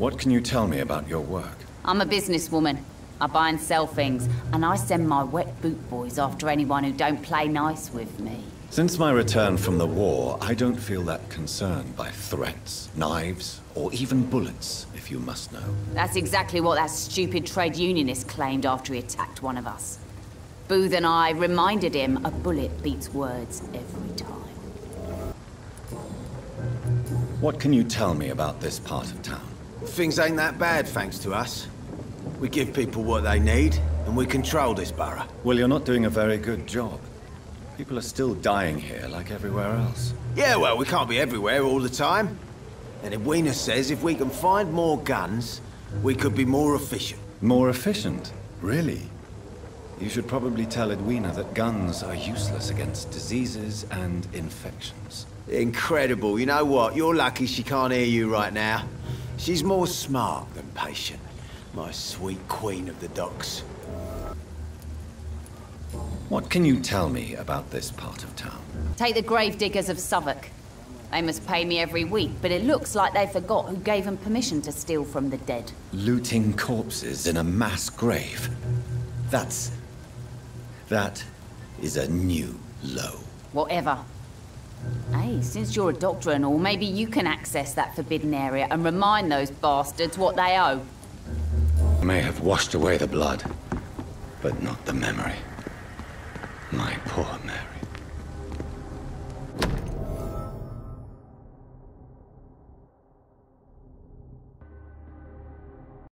What can you tell me about your work? I'm a businesswoman. I buy and sell things, and I send my wet boot boys after anyone who don't play nice with me. Since my return from the war, I don't feel that concerned by threats, knives, or even bullets, if you must know. That's exactly what that stupid trade unionist claimed after he attacked one of us. Booth and I reminded him a bullet beats words every time. What can you tell me about this part of town? Things ain't that bad, thanks to us. We give people what they need, and we control this borough. Well, you're not doing a very good job. People are still dying here, like everywhere else. Yeah, well, we can't be everywhere all the time. And Edwina says if we can find more guns, we could be more efficient. More efficient? Really? You should probably tell Edwina that guns are useless against diseases and infections. Incredible. You know what? You're lucky she can't hear you right now. She's more smart than patient. My sweet queen of the docks. What can you tell me about this part of town? Take the gravediggers of Southwark. They must pay me every week, but it looks like they forgot who gave them permission to steal from the dead. Looting corpses in a mass grave. That's... That is a new low. Whatever. Hey, since you're a doctor and all, maybe you can access that forbidden area and remind those bastards what they owe. I may have washed away the blood, but not the memory. My poor Mary.